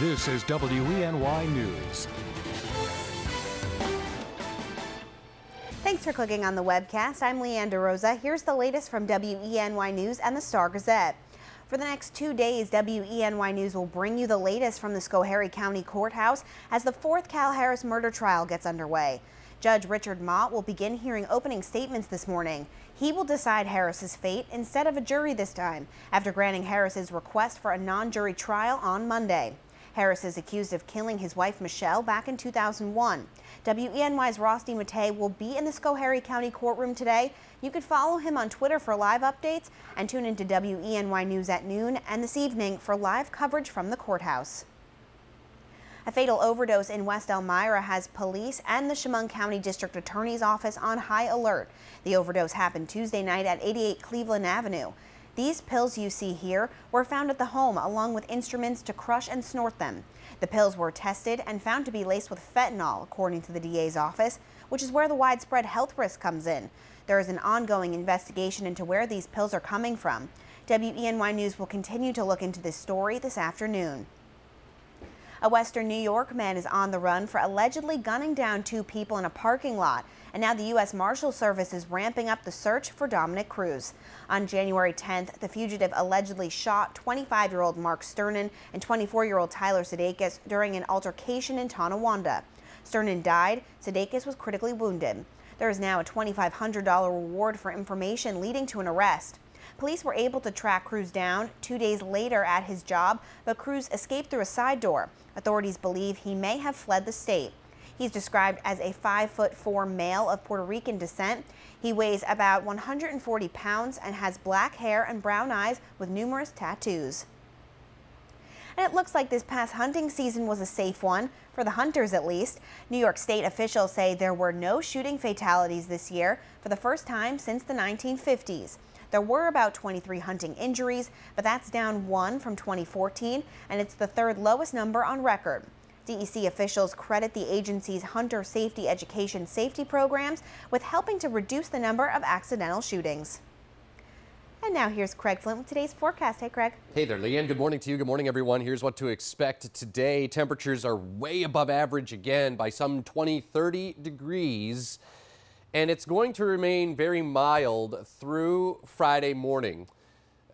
This is WENY News. Thanks for clicking on the webcast. I'm Leanne DeRosa. Here's the latest from WENY News and the Star Gazette. For the next two days, WENY News will bring you the latest from the Schoharie County Courthouse as the fourth Cal Harris murder trial gets underway. Judge Richard Mott will begin hearing opening statements this morning. He will decide Harris's fate instead of a jury this time after granting Harris's request for a non-jury trial on Monday. Harris is accused of killing his wife Michelle back in 2001. WENY's Ross DeMattei will be in the Schoharie County courtroom today. You can follow him on Twitter for live updates and tune into WENY News at noon and this evening for live coverage from the courthouse. A fatal overdose in West Elmira has police and the Chemung County District Attorney's Office on high alert. The overdose happened Tuesday night at 88 Cleveland Avenue. These pills you see here were found at the home along with instruments to crush and snort them. The pills were tested and found to be laced with fentanyl, according to the DA's office, which is where the widespread health risk comes in. There is an ongoing investigation into where these pills are coming from. WENY News will continue to look into this story this afternoon. A Western New York man is on the run for allegedly gunning down two people in a parking lot. And now the U.S. Marshal Service is ramping up the search for Dominic Cruz. On January 10th, the fugitive allegedly shot 25-year-old Mark Sternin and 24-year-old Tyler Sudeikis during an altercation in Tonawanda. Sternin died. Sudeikis was critically wounded. There is now a $2,500 reward for information leading to an arrest. Police were able to track Cruz down two days later at his job, but Cruz escaped through a side door. Authorities believe he may have fled the state. He's described as a 5'4 male of Puerto Rican descent. He weighs about 140 pounds and has black hair and brown eyes with numerous tattoos. And it looks like this past hunting season was a safe one, for the hunters at least. New York State officials say there were no shooting fatalities this year for the first time since the 1950s. There were about 23 hunting injuries, but that's down one from 2014, and it's the third lowest number on record. DEC officials credit the agency's hunter safety education safety programs with helping to reduce the number of accidental shootings. And now here's Craig Flint with today's forecast. Hey, Craig. Hey there, Leanne. Good morning to you. Good morning, everyone. Here's what to expect today. Temperatures are way above average again by some 20, 30 degrees and it's going to remain very mild through Friday morning.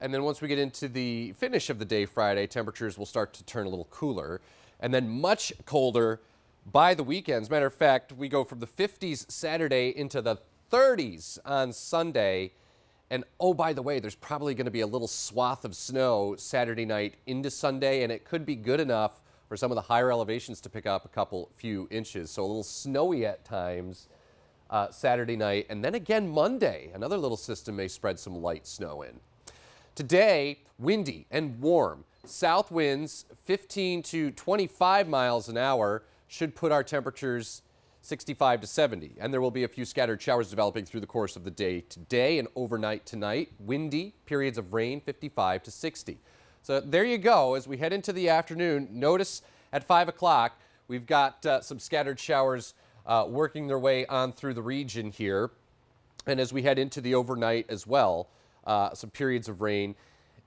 And then once we get into the finish of the day Friday, temperatures will start to turn a little cooler and then much colder by the weekends. Matter of fact, we go from the 50s Saturday into the 30s on Sunday. And oh, by the way, there's probably going to be a little swath of snow Saturday night into Sunday, and it could be good enough for some of the higher elevations to pick up a couple few inches. So a little snowy at times uh, Saturday night. And then again Monday, another little system may spread some light snow in. Today, windy and warm. South winds 15 to 25 miles an hour should put our temperatures 65 to 70. And there will be a few scattered showers developing through the course of the day today and overnight tonight. Windy, periods of rain 55 to 60. So there you go. As we head into the afternoon, notice at 5 o'clock we've got uh, some scattered showers uh, working their way on through the region here. And as we head into the overnight as well, uh, some periods of rain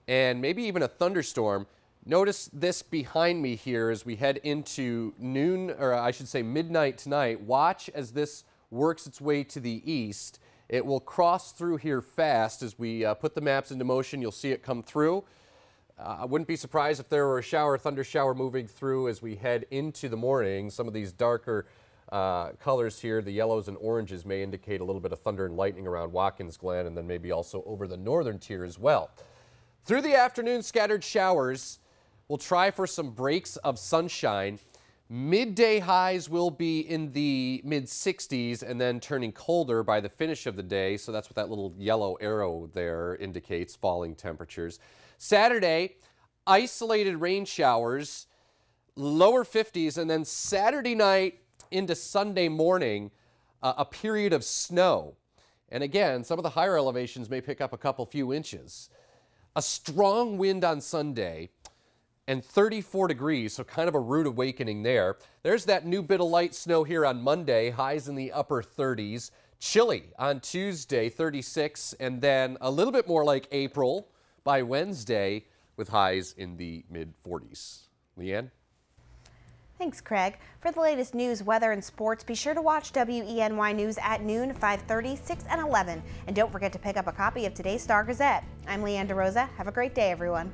and maybe even a thunderstorm. Notice this behind me here as we head into noon, or I should say midnight tonight. Watch as this works its way to the east. It will cross through here fast as we uh, put the maps into motion. You'll see it come through. Uh, I wouldn't be surprised if there were a shower, thunder shower moving through as we head into the morning. Some of these darker uh, colors here, the yellows and oranges may indicate a little bit of thunder and lightning around Watkins Glen and then maybe also over the northern tier as well. Through the afternoon, scattered showers. We'll try for some breaks of sunshine. Midday highs will be in the mid 60s and then turning colder by the finish of the day. So that's what that little yellow arrow there indicates falling temperatures. Saturday, isolated rain showers, lower 50s, and then Saturday night, into Sunday morning, uh, a period of snow. And again, some of the higher elevations may pick up a couple few inches. A strong wind on Sunday and 34 degrees, so kind of a rude awakening there. There's that new bit of light snow here on Monday, highs in the upper 30s. Chilly on Tuesday, 36, and then a little bit more like April by Wednesday with highs in the mid 40s. Leanne? Thanks, Craig. For the latest news, weather, and sports, be sure to watch WENY News at noon, 5:30, 6, and 11. And don't forget to pick up a copy of today's Star Gazette. I'm Leanne DeRosa. Have a great day, everyone.